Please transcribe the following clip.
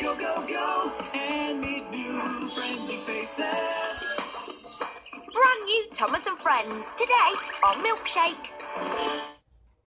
Go, go, go, and meet new friendly faces. Brand new Thomas and Friends today on Milkshake.